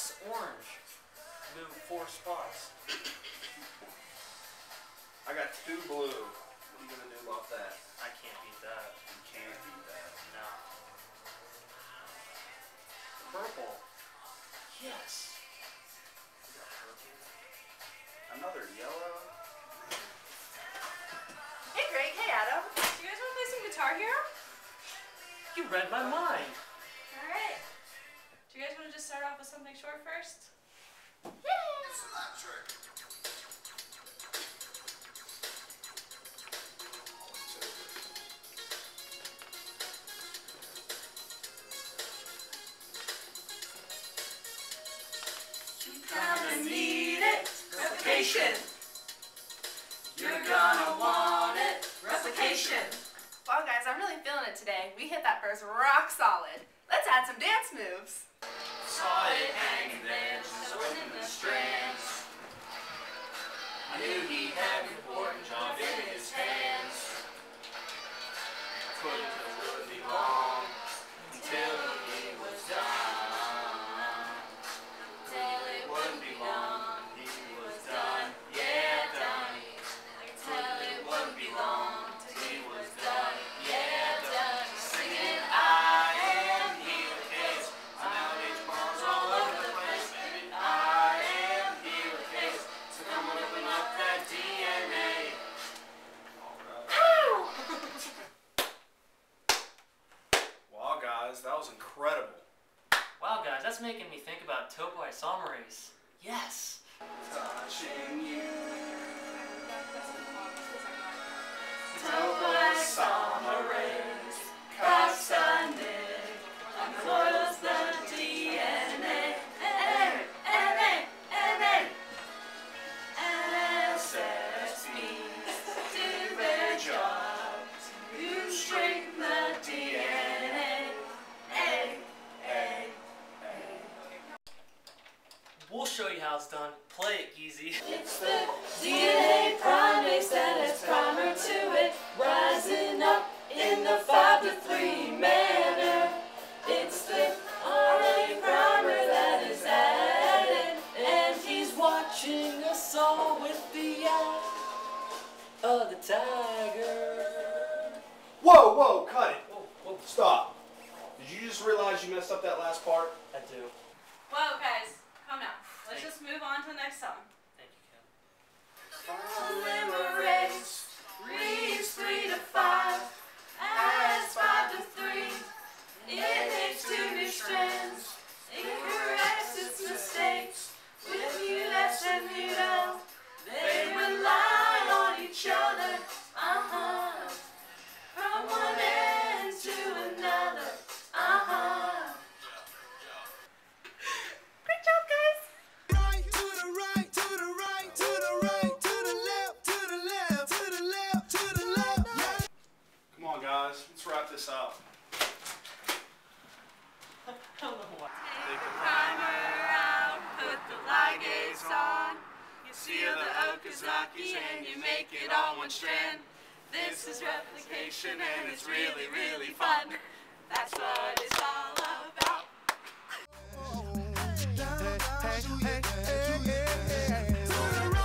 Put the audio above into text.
That's orange. Move four spots. I got two blue. What are you gonna do about that? I can't beat that. You can't beat that. No. Purple. Yes. We got purple. Another yellow. Hey Greg, hey Adam. You guys want to play some Guitar Hero? You read my mind. Alright. Start off with something short first? gonna need it. Replication. You're gonna want it. Replication. Really feeling it today. We hit that verse rock solid. Let's add some dance moves. Saw it hanging there, the strands. I knew he had an important job in his hands. Incredible. Wow, guys, that's making me think about topoisomerase. Yes. Touching you. We'll show you how it's done. Play it, Geezy. It's the DNA primase that has primer to it, rising up in the 5 to 3 manner. It's the RNA primer that is added, and he's watching us all with the eye of the tiger. Whoa, whoa, cut it. Whoa, whoa. Stop. Did you just realize you messed up that last part? I do. Whoa guys, calm down. Let's just move on to the next song. Thank you, Kim. Polymerase reads 3 to 5, adds 5 to 3. It makes two new strands, it corrects its mistakes. With MutS and MutL, they seal the Okazakis and you make it all one strand. This is replication and it's really, really fun. That's what it's all about. Hey, hey, hey,